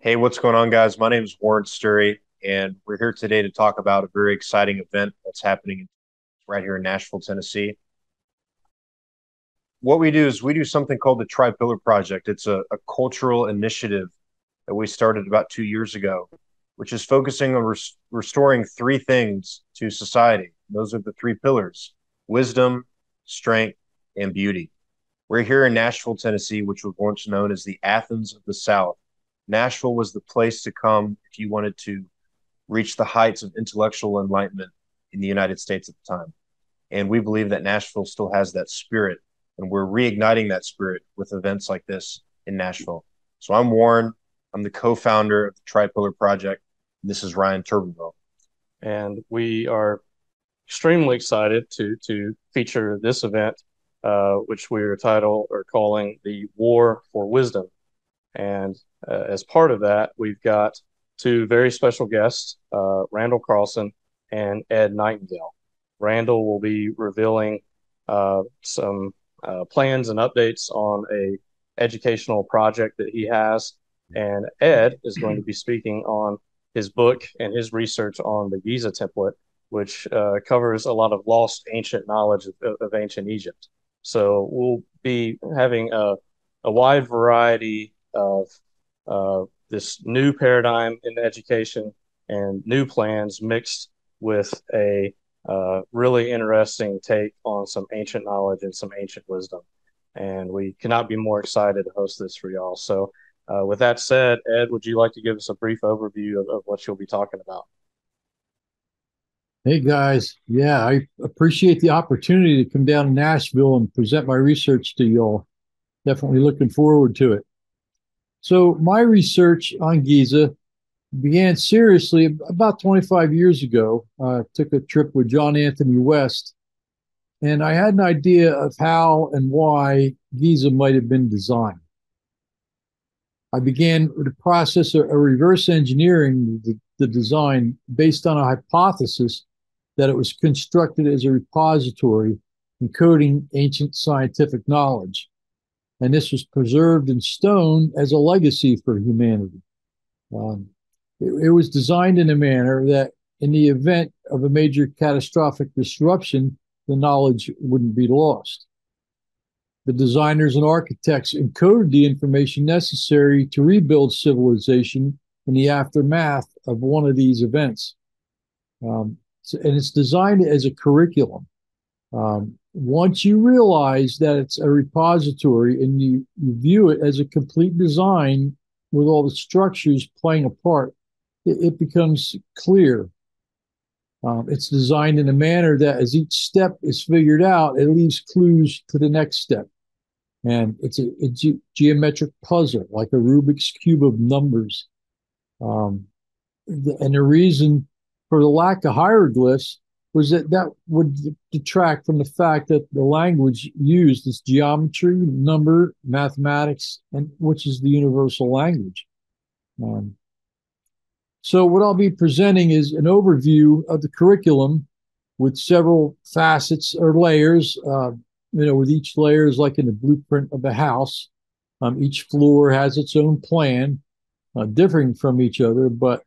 Hey, what's going on, guys? My name is Warren Sturry, and we're here today to talk about a very exciting event that's happening right here in Nashville, Tennessee. What we do is we do something called the Tri-Pillar Project. It's a, a cultural initiative that we started about two years ago, which is focusing on res- restoring three things to society. Those are the three pillars wisdom, strength, and beauty. We're here in Nashville, Tennessee, which was once known as the Athens of the South Nashville was the place to come if you wanted to reach the heights of intellectual enlightenment in the United States at the time. And we believe that Nashville still has that spirit, and we're reigniting that spirit with events like this in Nashville. So I'm Warren. I'm the co-founder of the Tri-Pillar Project. This is Ryan Turbeville. And we are extremely excited to to feature this event, uh, which we are title or calling the War for Wisdom. And uh, as part of that, we've got two very special guests, uh, Randall Carlson and Ed Nightingale. Randall will be revealing uh, some uh, plans and updates on a educational project that he has, and Ed is going to be speaking on his book and his research on the Giza template, which uh, covers a lot of lost ancient knowledge of, of ancient Egypt. So we'll be having a, a wide variety of uh, this new paradigm in education and new plans mixed with a uh, really interesting take on some ancient knowledge and some ancient wisdom. And we cannot be more excited to host this for y'all. So, uh, with that said, Ed, would you like to give us a brief overview of, of what you'll be talking about? Hey guys, yeah, I appreciate the opportunity to come down to Nashville and present my research to y'all. Definitely looking forward to it. So my research on Giza began seriously about 25 years ago. I took a trip with John Anthony West, and I had an idea of how and why Giza might have been designed. I began the process of reverse engineering the, the design based on a hypothesis that it was constructed as a repository encoding ancient scientific knowledge and this was preserved in stone as a legacy for humanity. Um, it, it, was designed in a manner that, in the event of a major catastrophic disruption, the knowledge wouldn't be lost. The designers and architects encoded the information necessary to rebuild civilization in the aftermath of one of these events. Um, and it's designed as a curriculum. Um, once you realize that it's a repository and you, you view it as a complete design with all the structures playing a part, it, it becomes clear. Um, it's designed in a manner that as each step is figured out, it leaves clues to the next step. And it's a, a ge- geometric puzzle, like a Rubik's Cube of numbers. Um, the, and the reason for the lack of hieroglyphs was that that would detract from the fact that the language used is geometry, number, mathematics, and which is the universal language. Um, so what I'll be presenting is an overview of the curriculum with several facets or layers. Uh, you know, with each layer is like in the blueprint of a house. Um, each floor has its own plan, uh, differing from each other, but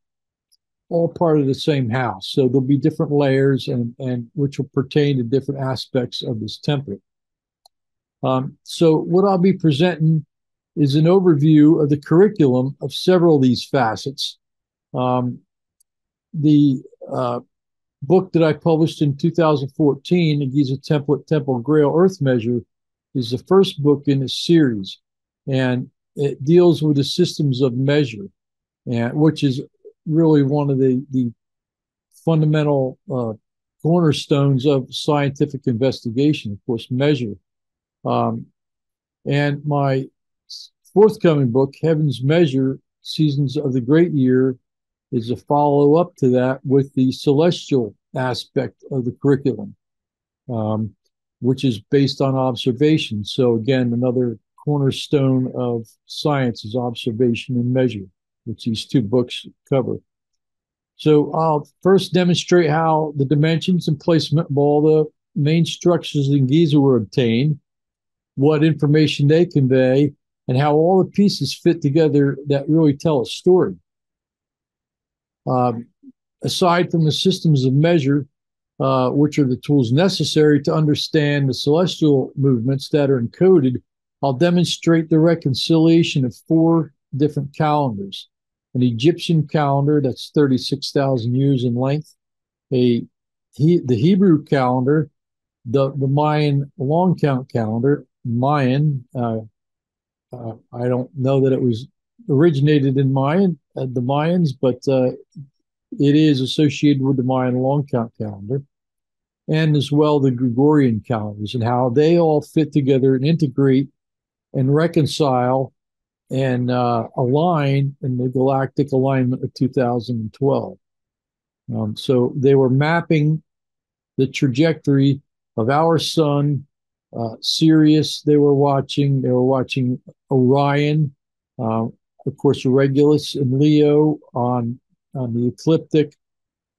all part of the same house. So there'll be different layers and, and which will pertain to different aspects of this template. Um, so what I'll be presenting is an overview of the curriculum of several of these facets. Um, the uh, book that I published in 2014, the Giza Template Temple Grail Earth Measure, is the first book in this series. And it deals with the systems of measure, and, which is really one of the, the fundamental uh, cornerstones of scientific investigation, of course, measure. Um, and my forthcoming book, Heaven's Measure Seasons of the Great Year, is a follow up to that with the celestial aspect of the curriculum, um, which is based on observation. So, again, another cornerstone of science is observation and measure which these two books cover. So I'll first demonstrate how the dimensions and placement of all the main structures in Giza were obtained, what information they convey, and how all the pieces fit together that really tell a story. Um, aside from the systems of measure, uh, which are the tools necessary to understand the celestial movements that are encoded, I'll demonstrate the reconciliation of four different calendars an Egyptian calendar that's 36,000 years in length, a he, the Hebrew calendar, the, the Mayan long count calendar, Mayan. Uh, uh, I don't know that it was originated in Mayan, uh, the Mayans, but uh, it is associated with the Mayan long count calendar, and as well the Gregorian calendars and how they all fit together and integrate and reconcile and uh, align in the galactic alignment of 2012. Um, so they were mapping the trajectory of our sun, uh, Sirius. They were watching. They were watching Orion, uh, of course, Regulus and Leo on on the ecliptic,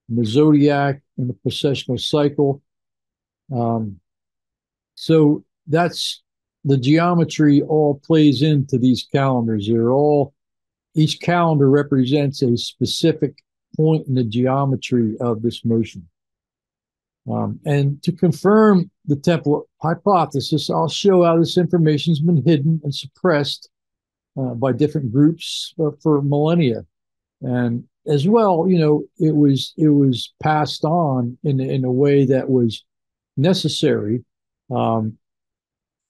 the zodiac, and the precessional cycle. Um, so that's the geometry all plays into these calendars. They're all each calendar represents a specific point in the geometry of this motion. Um, and to confirm the template hypothesis, I'll show how this information has been hidden and suppressed uh, by different groups uh, for millennia. And as well, you know, it was it was passed on in in a way that was necessary. Um,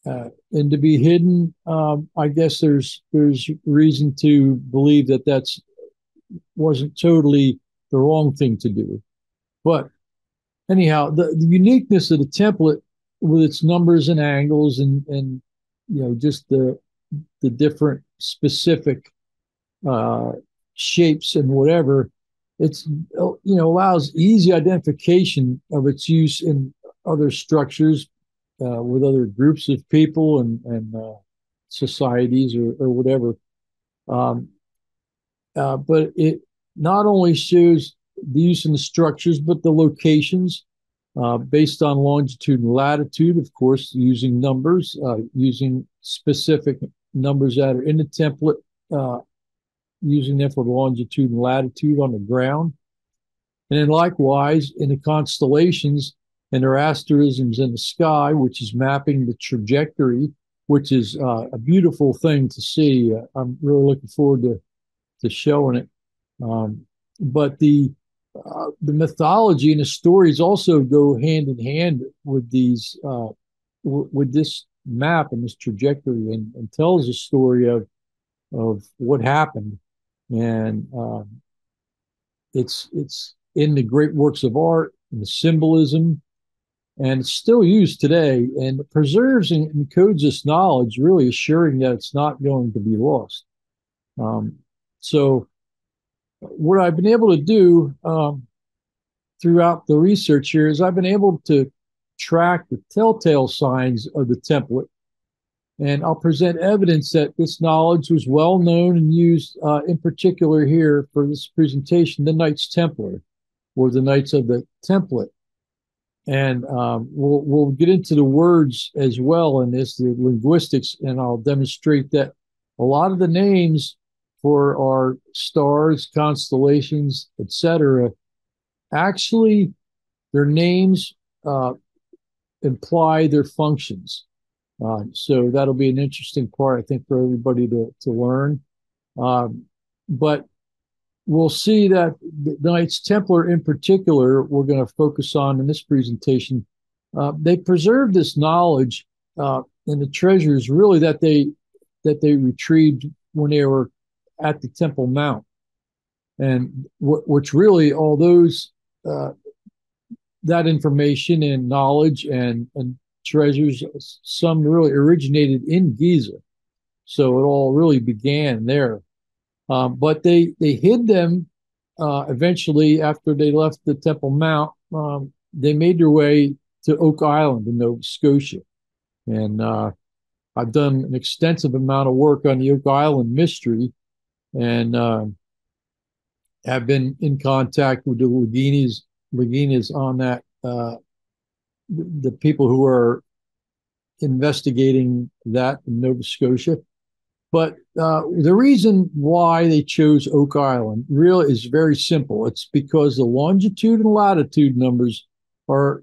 uh, and to be hidden, um, I guess there's there's reason to believe that that's wasn't totally the wrong thing to do. But anyhow, the, the uniqueness of the template with its numbers and angles and and you know just the the different specific uh, shapes and whatever, it's you know allows easy identification of its use in other structures uh, with other groups of people and and uh, societies or, or whatever. Um, uh, but it not only shows the use and the structures, but the locations uh, based on longitude and latitude, of course, using numbers, uh, using specific numbers that are in the template, uh, using them for longitude and latitude on the ground. And then likewise, in the constellations, and there are asterisms in the sky, which is mapping the trajectory, which is uh, a beautiful thing to see. Uh, I'm really looking forward to to showing it. Um, but the uh, the mythology and the stories also go hand in hand with these uh, w- with this map and this trajectory, and, and, tells a story of of what happened, and um, it's it's in the great works of art and the symbolism and it's still used today and it preserves and encodes this knowledge, really assuring that it's not going to be lost. Um, so, what I've been able to do um, throughout the research here is I've been able to track the telltale signs of the template, and I'll present evidence that this knowledge was well known and used, uh, in particular here for this presentation, the Knights Templar, or the Knights of the Template and um, we'll we'll get into the words as well in this the linguistics, and I'll demonstrate that a lot of the names for our stars, constellations, etc. Actually, their names uh, imply their functions. Uh, so that'll be an interesting part, I think, for everybody to to learn. Um, but we'll see that the Knights Templar in particular, we're going to focus on in this presentation. Uh, they preserved this knowledge uh, and the treasures really that they that they retrieved when they were at the Temple Mount, and w- which really all those uh, that information and knowledge and and treasures, some really originated in Giza, so it all really began there. Um, but they they hid them uh, eventually after they left the Temple Mount. Um, they made their way to Oak Island in Nova Scotia, and uh, I've done an extensive amount of work on the Oak Island mystery, and uh, have been in contact with the Laginas on that. Uh, the people who are investigating that in Nova Scotia. But uh, the reason why they chose Oak Island really is very simple. It's because the longitude and latitude numbers are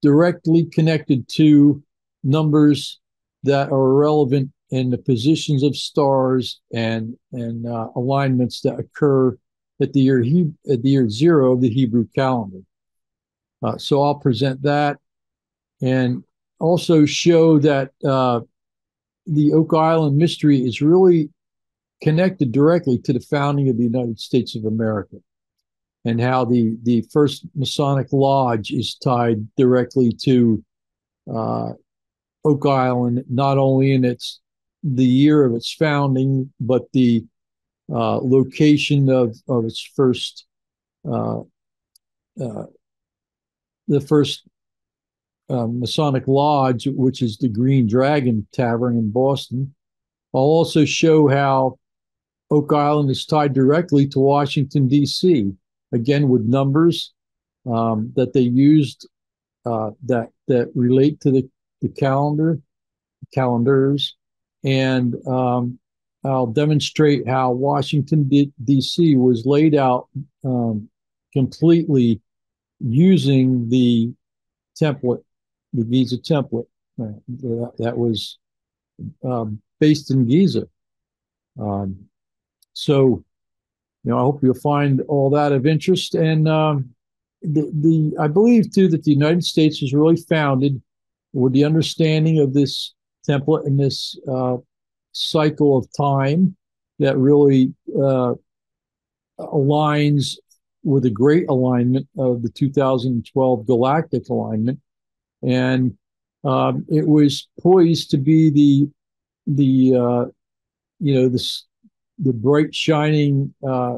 directly connected to numbers that are relevant in the positions of stars and and uh, alignments that occur at the year he, at the year zero of the Hebrew calendar. Uh, so I'll present that and also show that uh, the Oak Island mystery is really connected directly to the founding of the United States of America and how the, the first Masonic Lodge is tied directly to uh, Oak Island, not only in its the year of its founding, but the uh, location of, of its first uh, uh the first uh, Masonic Lodge, which is the Green Dragon Tavern in Boston. I'll also show how Oak Island is tied directly to Washington, D.C., again with numbers um, that they used uh, that that relate to the, the calendar, calendars, and um, I'll demonstrate how Washington D.C. was laid out um, completely using the template, the Giza template uh, that, that, was um, based in Giza. Um, so, you know, I hope you'll find all that of interest. And um, the, the I believe too that the United States was really founded with the understanding of this template and this uh, cycle of time that really uh, aligns with a great alignment of the 2012 galactic alignment, and um, it was poised to be the the uh, you know the the bright shining uh,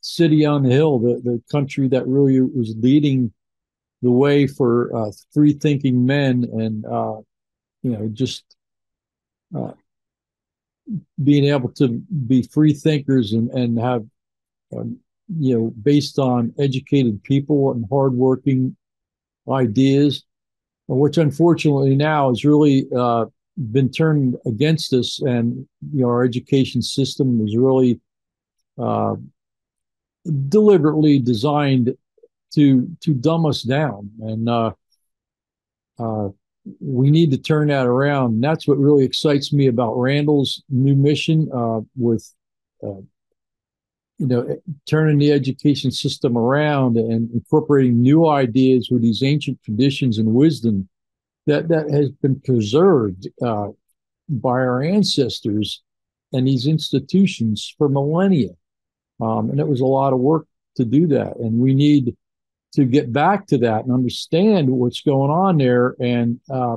city on the hill, the the country that really was leading the way for uh, free thinking men and uh, you know just uh, being able to be free thinkers and and have um, you know, based on educated people and hardworking ideas, which unfortunately now has really uh, been turned against us, and you know, our education system is really uh, deliberately designed to to dumb us down, and uh, uh, we need to turn that around. And that's what really excites me about Randall's new mission uh, with uh, you know, turning the education system around and incorporating new ideas with these ancient traditions and wisdom that that has been preserved uh, by our ancestors and these institutions for millennia. Um, and it was a lot of work to do that, and we need to get back to that and understand what's going on there. And uh,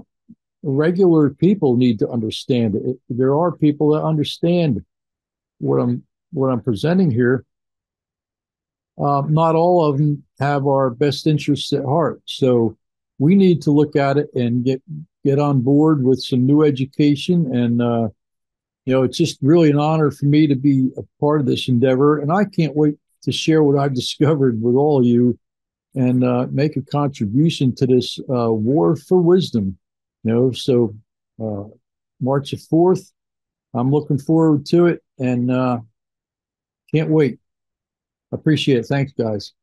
regular people need to understand it. There are people that understand what I'm what I'm presenting here, uh, not all of them have our best interests at heart. So we need to look at it and get get on board with some new education. And uh, you know, it's just really an honor for me to be a part of this endeavor, and I can't wait to share what I've discovered with all of you and uh, make a contribution to this uh, war for wisdom. You know, so uh, March the fourth, I'm looking forward to it, and can't wait. Appreciate it. Thanks, guys.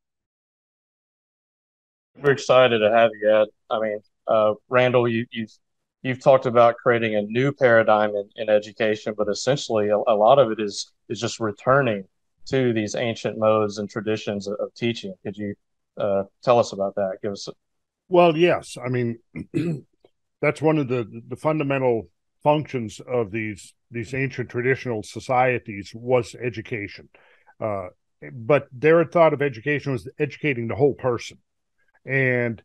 We're excited to have you, Ed. I mean, uh, Randall, you, you've you've talked about creating a new paradigm in, in education, but essentially a, a, lot of it is is just returning to these ancient modes and traditions of, of teaching. Could you uh, tell us about that? Give us. A- well, yes. I mean, that's one of the the fundamental functions of these these ancient traditional societies was education. Uh, but their thought of education was educating the whole person. And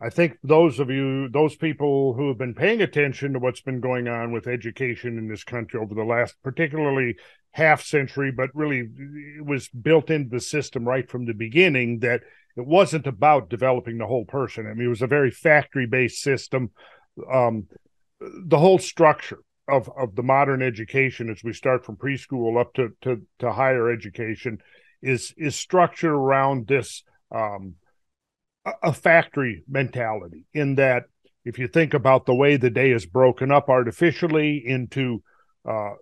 I think those of you, those people who have been paying attention to what's been going on with education in this country over the last, particularly half century, but really it was built into the system right from the beginning that it wasn't about developing the whole person. I mean, it was a very factory based system. Um, the whole structure of of the modern education as we start from preschool up to to, to higher education is is structured around this um, a factory mentality in that if you think about the way the day is broken up artificially into uh,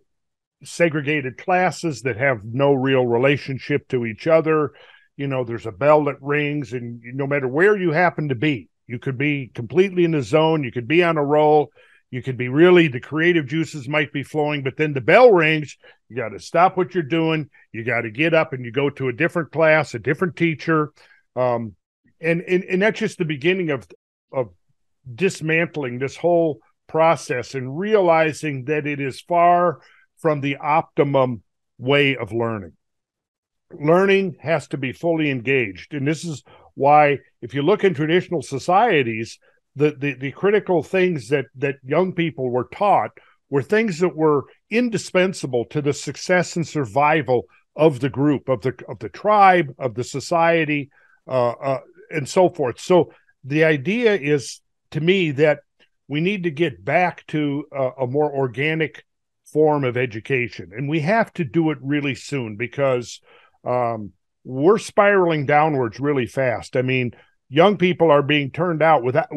segregated classes that have no real relationship to each other. You know, there's a bell that rings, and no matter where you happen to be, you could be completely in the zone, you could be on a roll, you could be really the creative juices might be flowing, but then the bell rings, you got to stop what you're doing, you got to get up and you go to a different class, a different teacher. Um, and, and and that's just the beginning of of dismantling this whole process and realizing that it is far from the optimum way of learning. Learning has to be fully engaged. And this is why, if you look in traditional societies, the, the, the critical things that, that young people were taught were things that were indispensable to the success and survival of the group, of the of the tribe, of the society, uh, uh, and so forth. So the idea is, to me, that we need to get back to a, a more organic form of education. And we have to do it really soon because um, we're spiraling downwards really fast. I mean, young people are being turned out without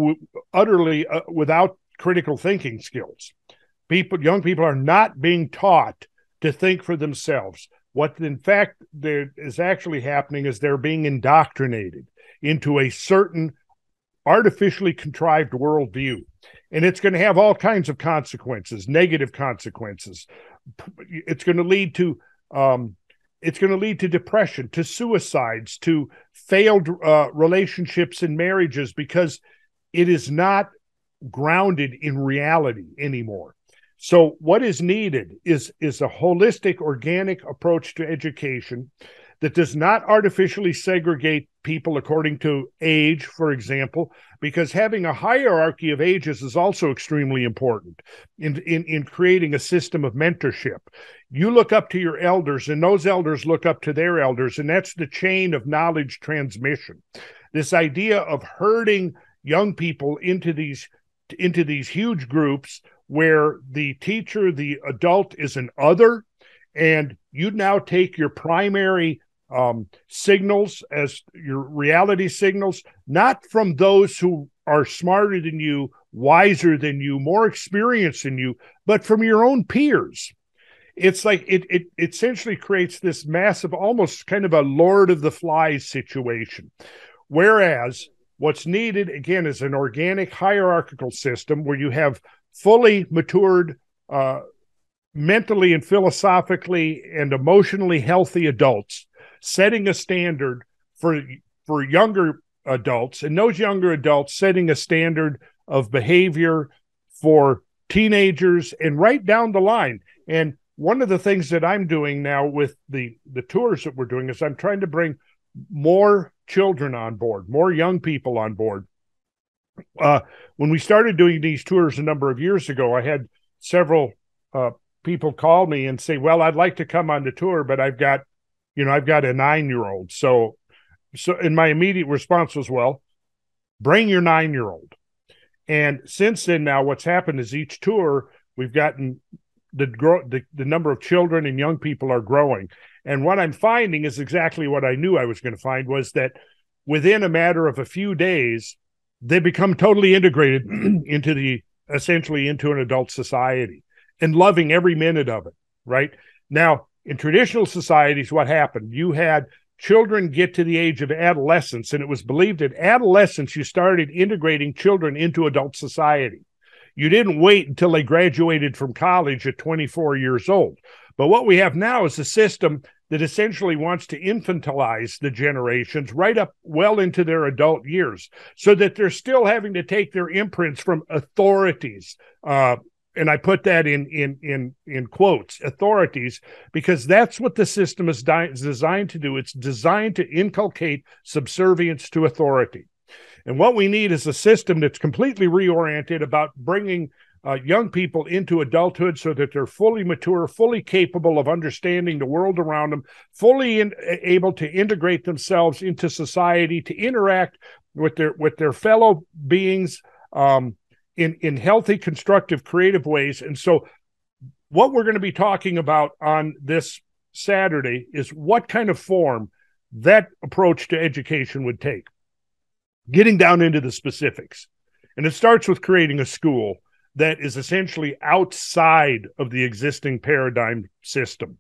utterly uh, without critical thinking skills. People, young people are not being taught to think for themselves. What in fact there is actually happening is they're being indoctrinated into a certain artificially contrived worldview and it's going to have all kinds of consequences, negative consequences. It's going to lead to um, it's going to lead to depression, to suicides, to failed uh, relationships and marriages because it is not grounded in reality anymore. So what is needed is is a holistic organic approach to education that does not artificially segregate people according to age, for example, because having a hierarchy of ages is also extremely important in, in, in creating a system of mentorship. You look up to your elders, and those elders look up to their elders, and that's the chain of knowledge transmission. This idea of herding young people into these into these huge groups where the teacher, the adult, is an other, and you now take your primary um, signals as your reality signals, not from those who are smarter than you, wiser than you, more experienced than you, but from your own peers. It's like it, it essentially creates this massive, almost kind of a Lord of the Flies situation. Whereas what's needed, again, is an organic hierarchical system where you have fully matured, uh, mentally and philosophically and emotionally healthy adults setting a standard for for younger adults and those younger adults setting a standard of behavior for teenagers and right down the line and one of the things that I'm doing now with the the tours that we're doing is I'm trying to bring more children on board, more young people on board. Uh, when we started doing these tours a number of years ago, I had several uh, people call me and say, "Well, I'd like to come on the tour, but I've got you know, I've got a nine year old. So, so, and my immediate response was, well, bring your nine year old. And since then, now what's happened is each tour we've gotten the grow the, the number of children and young people are growing. And what I'm finding is exactly what I knew I was going to find was that within a matter of a few days, they become totally integrated into the essentially into an adult society and loving every minute of it. Right now, in traditional societies, what happened? You had children get to the age of adolescence, and it was believed that adolescence you started integrating children into adult society. You didn't wait until they graduated from college at 24 years old. But what we have now is a system that essentially wants to infantilize the generations right up well into their adult years so that they're still having to take their imprints from authorities, uh, and I put that in in in in quotes authorities because that's what the system is di- designed to do. It's designed to inculcate subservience to authority, and what we need is a system that's completely reoriented about bringing. Uh, young people into adulthood so that they're fully mature, fully capable of understanding the world around them, fully in, able to integrate themselves into society, to interact with their with their fellow beings, um, in in healthy constructive creative ways and so what we're going to be talking about on this saturday is what kind of form that approach to education would take getting down into the specifics and it starts with creating a school that is essentially outside of the existing paradigm system.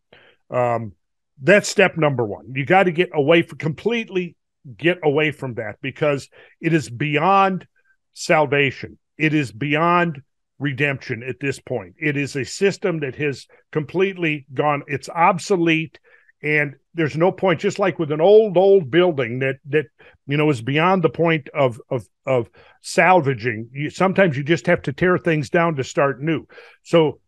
Um, that's step number one. You got to get away from completely get away from that because it is beyond salvation. It is beyond redemption at this point. It is a system that has completely gone, it's obsolete and there's no point just like with an old old building that that you know is beyond the point of of of salvaging you, sometimes you just have to tear things down to start new so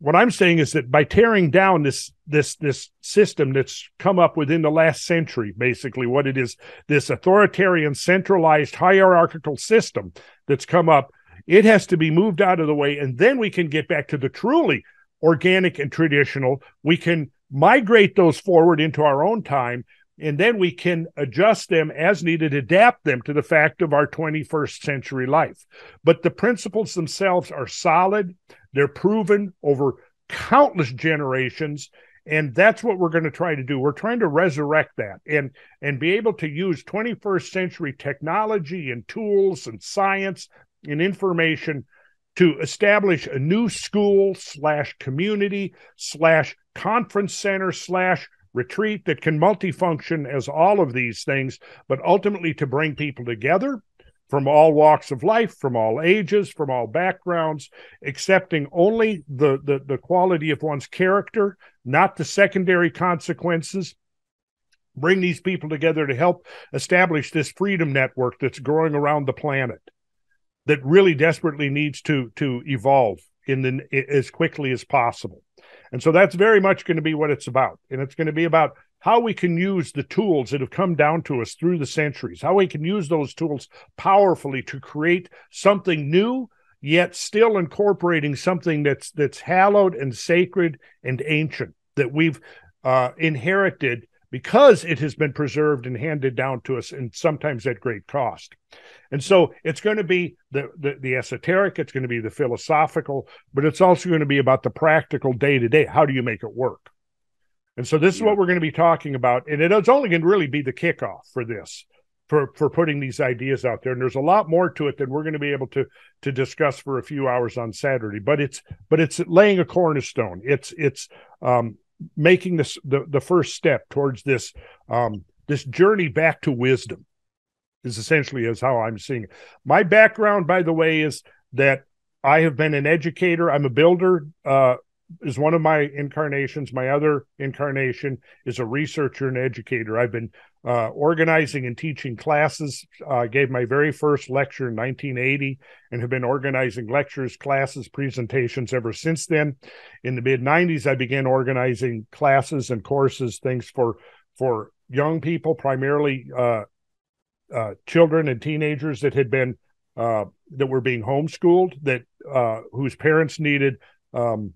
what i'm saying is that by tearing down this this this system that's come up within the last century basically what it is this authoritarian centralized hierarchical system that's come up it has to be moved out of the way and then we can get back to the truly organic and traditional. We can migrate those forward into our own time, and then we can adjust them as needed, adapt them to the fact of our 21st century life. But the principles themselves are solid, they're proven over countless generations and that's what we're going to try to do. We're trying to resurrect that and and be able to use 21st century technology and tools and science and information to establish a new school slash community slash conference center slash retreat that can multifunction as all of these things, but ultimately to bring people together from all walks of life, from all ages, from all backgrounds, accepting only the, the, the quality of one's character, not the secondary consequences. Bring these people together to help establish this freedom network that's growing around the planet that really desperately needs to to evolve in the as quickly as possible. And so that's very much going to be what it's about. And it's going to be about how we can use the tools that have come down to us through the centuries, how we can use those tools powerfully to create something new, yet still incorporating something that's that's hallowed and sacred and ancient that we've uh, inherited because it has been preserved and handed down to us, and sometimes at great cost. And so it's going to be the, the, the esoteric, it's going to be the philosophical, but it's also going to be about the practical day to day. How do you make it work? And so this is what we're going to be talking about, and it's only going to really be the kickoff for this, for for putting these ideas out there. And there's a lot more to it than we're going to be able to to discuss for a few hours on Saturday. But it's but it's laying a cornerstone. It's it's um, making this the, the first step towards this um, this journey back to wisdom is essentially is how I'm seeing it. My background, by the way, is that I have been an educator. I'm a builder. Uh, is one of my incarnations. My other incarnation is a researcher and educator. I've been uh, organizing and teaching classes. I uh, gave my very first lecture in 1980 and have been organizing lectures, classes, presentations ever since then. In the mid 90s, I began organizing classes and courses, things for for young people, primarily uh, uh children and teenagers that had been uh, that were being homeschooled, that uh, whose parents needed um,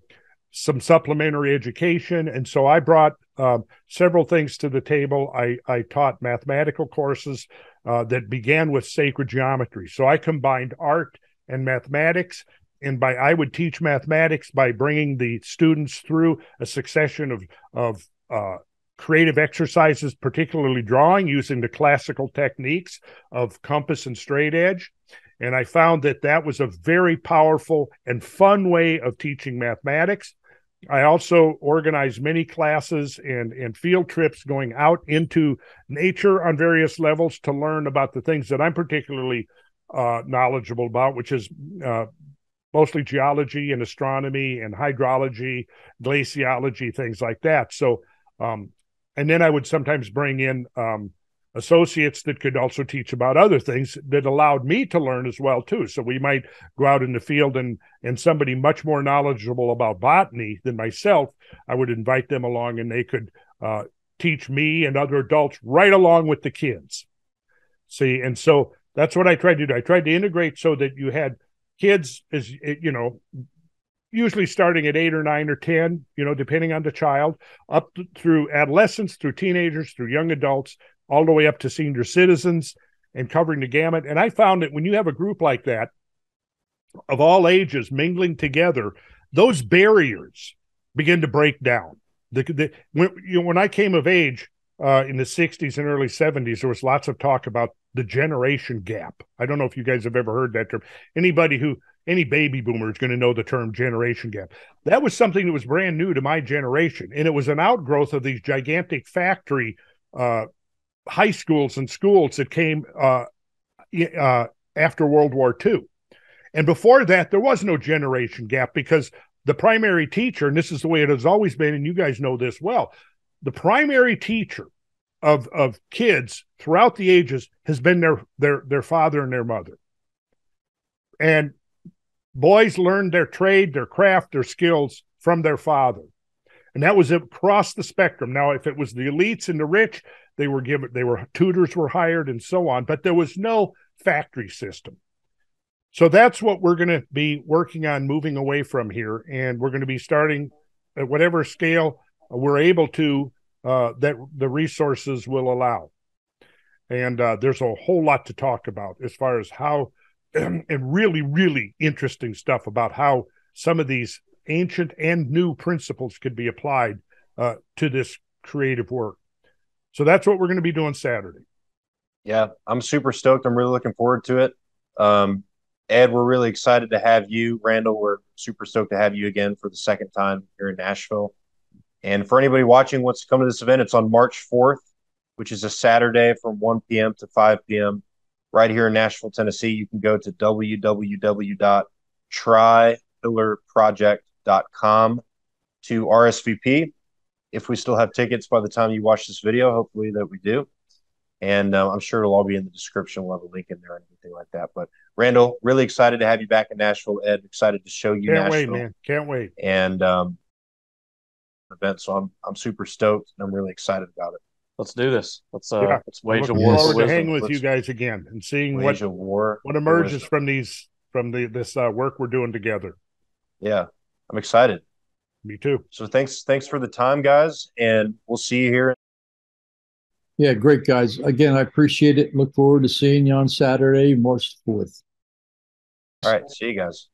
some supplementary education. And so I brought um, several things to the table. I, I taught mathematical courses uh, that began with sacred geometry. So I combined art and mathematics. And by I would teach mathematics by bringing the students through a succession of of uh, creative exercises, particularly drawing using the classical techniques of compass and straight edge. And I found that that was a very powerful and fun way of teaching mathematics. I also organize many classes and, and field trips going out into nature on various levels to learn about the things that I'm particularly uh, knowledgeable about, which is uh, mostly geology and astronomy and hydrology, glaciology, things like that. So, um, and then I would sometimes bring in um, associates that could also teach about other things that allowed me to learn as well too. So we might go out in the field and and somebody much more knowledgeable about botany than myself i would invite them along and they could uh, teach me and other adults right along with the kids. See and so that's what i tried to do. I tried to integrate so that you had kids as you know usually starting at eight or nine or 10, you know, depending on the child, up through adolescence, through teenagers, through young adults, all the way up to senior citizens and covering the gamut. And I found that when you have a group like that of all ages mingling together, those barriers begin to break down. The, the when you know when I came of age uh, in the '60s and early '70s, there was lots of talk about the generation gap. I don't know if you guys have ever heard that term. Anybody who any baby boomer is going to know the term generation gap. That was something that was brand new to my generation, and it was an outgrowth of these gigantic factory uh, high schools and schools that came uh, uh, after World War II. And before that, there was no generation gap because the primary teacher, and this is the way it has always been, and you guys know this well, the primary teacher of of kids throughout the ages has been their their their father and their mother. And boys learned their trade, their craft, their skills from their father. And that was across the spectrum. Now, if it was the elites and the rich, they were given they were tutors were hired and so on, but there was no factory system. So that's what we're going to be working on moving away from here. And we're going to be starting at whatever scale we're able to uh, that the resources will allow. And uh, there's a whole lot to talk about as far as how, and really, really interesting stuff about how some of these ancient and new principles could be applied uh, to this creative work. So that's what we're going to be doing Saturday. Yeah, I'm super stoked. I'm really looking forward to it. Um, Ed, we're really excited to have you. Randall, we're super stoked to have you again for the second time here in Nashville. And for anybody watching wants to come to this event, it's on March 4th, which is a Saturday from 1 p.m. to 5 p.m. right here in Nashville, Tennessee. You can go to www.tripillarproject.com to RSVP. If we still have tickets by the time you watch this video, hopefully that we do. And uh, I'm sure it'll all be in the description. We'll have a link in there and everything like that. But Randall, really excited to have you back in Nashville. Ed, excited to show you Can't Nashville. wait, man. Can't wait. And um, event, so I'm I'm super stoked. And I'm really excited about it. Let's do this. Let's uh, Yeah. let's wage a war. forward to hang with you Let's guys again and seeing what war. what emerges from these from the this uh, work we're doing together. Yeah, I'm excited. Me too. So thanks thanks for the time, guys, and we'll see you here. Yeah, great guys. Again, I appreciate it. Look forward to seeing you on Saturday, March 4th. All right, see you guys.